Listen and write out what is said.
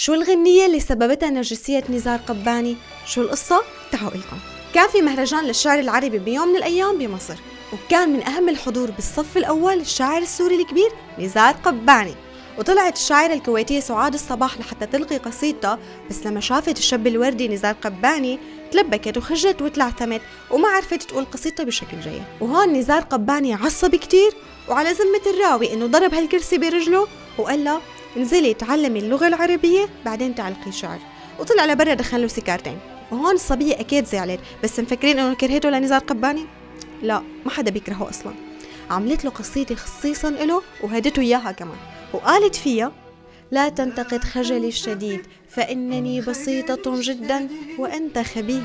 شو الغنية اللي سببتها نرجسية نزار قباني؟ شو القصة؟ تعالوا لكم كان في مهرجان للشعر العربي بيوم من الأيام بمصر وكان من أهم الحضور بالصف الأول الشاعر السوري الكبير نزار قباني وطلعت الشاعرة الكويتية سعاد الصباح لحتى تلقي قصيدتها بس لما شافت الشاب الوردي نزار قباني تلبكت وخجلت وتلعثمت وما عرفت تقول قصيدتها بشكل جيد وهون نزار قباني عصب كتير وعلى ذمة الراوي إنه ضرب هالكرسي برجله وقال لها انزلي تعلمي اللغة العربية بعدين تعلقي شعر. وطلع لبرا دخل له سيكارتين وهون الصبية أكيد زعلت. بس مفكرين إنه كرهته لنزار قباني؟ لا ما حدا بيكرهه أصلا. عملت له قصيدة خصيصا له وهدته إياها كمان. وقالت فيها لا تنتقد خجلي الشديد فإنني بسيطة جدا وأنت خبير.